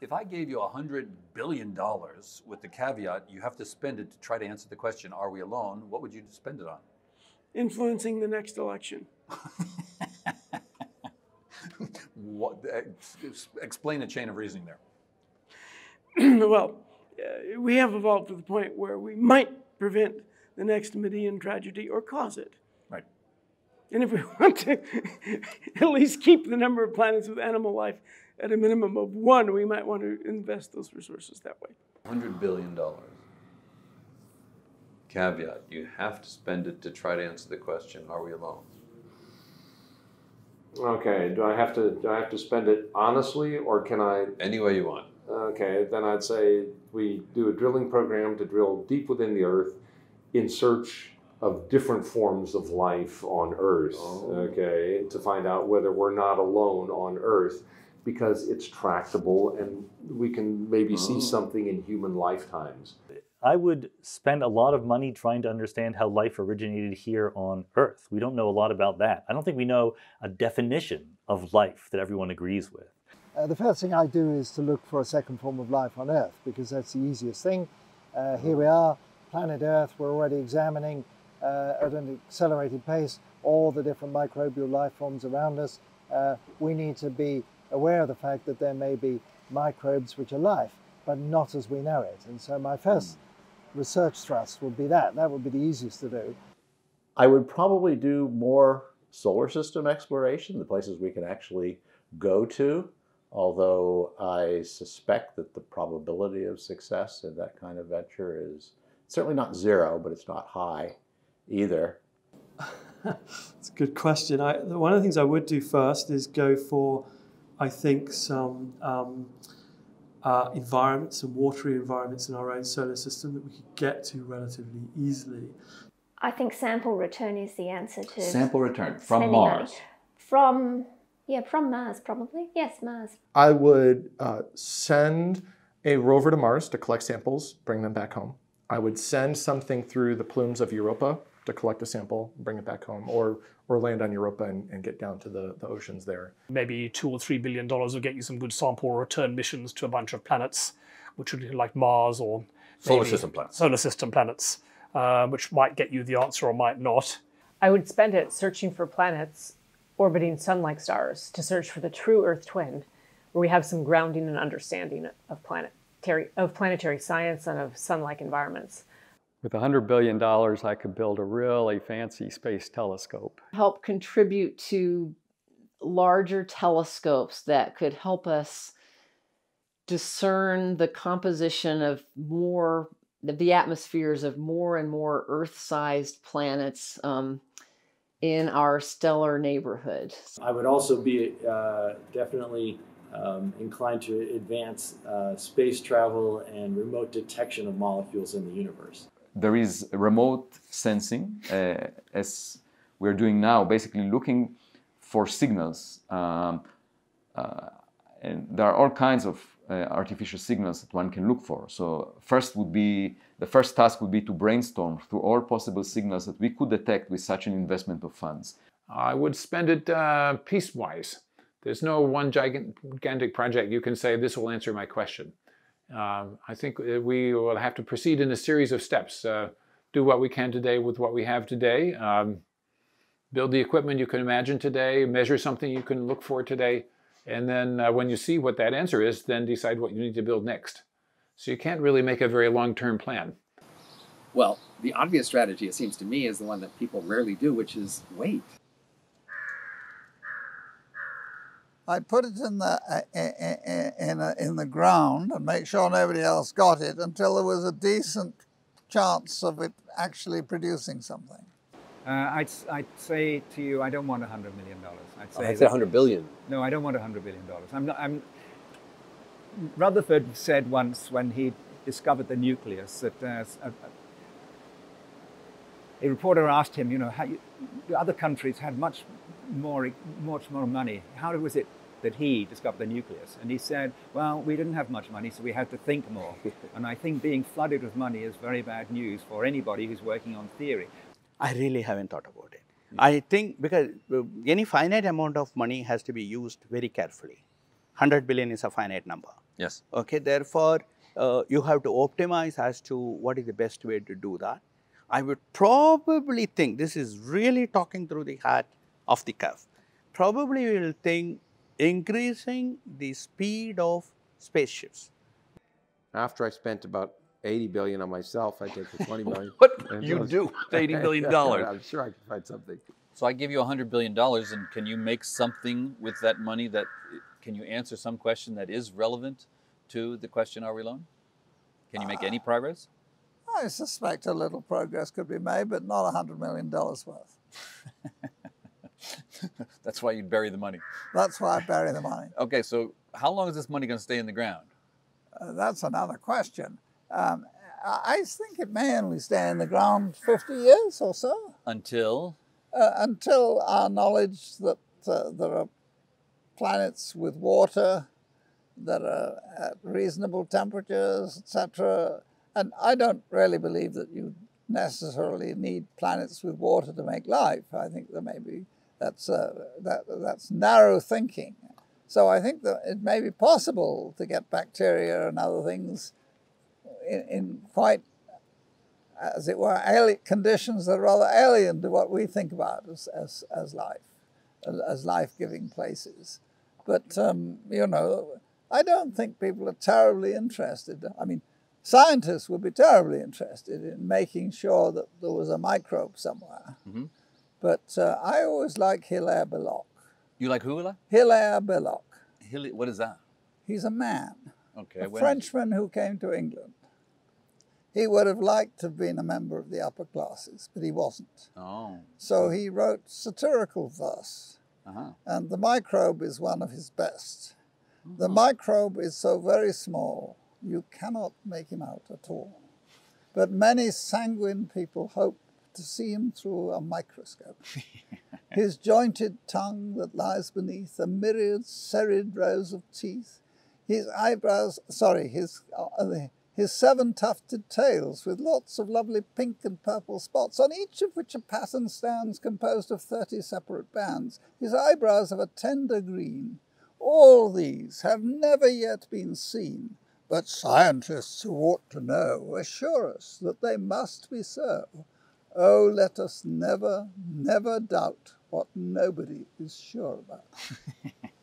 If I gave you $100 billion with the caveat you have to spend it to try to answer the question, are we alone? What would you spend it on? Influencing the next election. what, explain the chain of reasoning there. well, uh, we have evolved to the point where we might prevent the next Medean tragedy or cause it. Right. And if we want to at least keep the number of planets with animal life at a minimum of one, we might want to invest those resources that way. $100 billion. Caveat, you have to spend it to try to answer the question, are we alone? Okay, do I have to do I have to spend it honestly or can I any way you want? Okay, then I'd say we do a drilling program to drill deep within the earth in search of different forms of life on Earth. Oh. Okay, to find out whether we're not alone on Earth because it's tractable and we can maybe oh. see something in human lifetimes. I would spend a lot of money trying to understand how life originated here on Earth. We don't know a lot about that. I don't think we know a definition of life that everyone agrees with. Uh, the first thing I do is to look for a second form of life on Earth because that's the easiest thing. Uh, here we are, planet Earth, we're already examining uh, at an accelerated pace all the different microbial life forms around us. Uh, we need to be aware of the fact that there may be microbes which are life, but not as we know it. And so my first research thrust would be that. That would be the easiest to do. I would probably do more solar system exploration, the places we can actually go to although I suspect that the probability of success in that kind of venture is certainly not zero, but it's not high either. It's a good question. I, one of the things I would do first is go for, I think, some um, uh, environments, some watery environments in our own solar system that we could get to relatively easily. I think sample return is the answer to sample return from Mars. Money. From yeah, from Mars, probably. Yes, Mars. I would uh, send a rover to Mars to collect samples, bring them back home. I would send something through the plumes of Europa to collect a sample, bring it back home, or or land on Europa and, and get down to the, the oceans there. Maybe two or three billion dollars will get you some good sample return missions to a bunch of planets, which would be like Mars or solar system planets. Solar system planets, uh, which might get you the answer or might not. I would spend it searching for planets orbiting sun-like stars to search for the true Earth twin, where we have some grounding and understanding of planetary, of planetary science and of sun-like environments. With $100 billion, I could build a really fancy space telescope. Help contribute to larger telescopes that could help us discern the composition of more, the atmospheres of more and more Earth-sized planets, um, in our stellar neighborhood. I would also be uh, definitely um, inclined to advance uh, space travel and remote detection of molecules in the universe. There is remote sensing, uh, as we're doing now, basically looking for signals. Um, uh, and there are all kinds of uh, artificial signals that one can look for. So first would be the first task would be to brainstorm through all possible signals that we could detect with such an investment of funds. I would spend it uh, piecewise. There's no one gigantic project you can say this will answer my question. Uh, I think we will have to proceed in a series of steps. Uh, do what we can today with what we have today. Um, build the equipment you can imagine today. Measure something you can look for today. And then uh, when you see what that answer is, then decide what you need to build next. So you can't really make a very long-term plan. Well, the obvious strategy, it seems to me, is the one that people rarely do, which is wait. I put it in the uh, in, a, in the ground and make sure nobody else got it until there was a decent chance of it actually producing something. Uh, I'd, I'd say to you, I don't want $100 million. I'd say, I'd say 100 billion. No, I don't want $100 billion. I'm not, I'm, Rutherford said once when he discovered the nucleus that uh, a, a, reporter asked him, you know, how you, other countries had much more, much more money. How was it that he discovered the nucleus? And he said, well, we didn't have much money, so we had to think more. and I think being flooded with money is very bad news for anybody who's working on theory. I really haven't thought about it. I think because uh, any finite amount of money has to be used very carefully. 100 billion is a finite number. Yes. Okay, therefore, uh, you have to optimize as to what is the best way to do that. I would probably think this is really talking through the hat of the cuff. Probably we will think increasing the speed of spaceships. After I spent about 80 billion on myself, I take the 20 million. what you those- do with 80 billion dollars? I'm sure I can find something. So I give you $100 billion, and can you make something with that money that, can you answer some question that is relevant to the question, are we alone? Can you make any uh, progress? I suspect a little progress could be made, but not $100 million worth. That's why you'd bury the money. That's why I bury the money. Okay, so how long is this money going to stay in the ground? Uh, that's another question. Um, I I think it may only stay in the ground 50 years or so Until uh, until our knowledge that uh, there are planets with water that are at reasonable temperatures, etc. And I don't really believe that you necessarily need planets with water to make life. I think there may be that's uh, that that's narrow thinking. So I think that it may be possible to get bacteria and other things in, in quite, as it were, alien conditions that are rather alien to what we think about as, as, as life, as, life-giving places. But, um, you know, I don't think people are terribly interested. I mean, scientists would be terribly interested in making sure that there was a microbe somewhere. Mm-hmm. But uh, I always like Hilaire Belloc. You like who? Hilaire Belloc. Hilly, what is that? He's a man, Okay. a Frenchman who came to England. He would have liked to have been a member of the upper classes, but he wasn't. Oh. So he wrote satirical verse, Uh-huh. and the microbe is one of his best. The microbe is so very small, you cannot make him out at all. But many sanguine people hope to see him through a microscope. his jointed tongue that lies beneath a myriad serried rows of teeth, his eyebrows, sorry, his, uh, his seven tufted tails with lots of lovely pink and purple spots, on each of which a pattern stands composed of 30 separate bands, his eyebrows of a tender green. All these have never yet been seen, but scientists who ought to know assure us that they must be so. Oh, let us never, never doubt what nobody is sure about.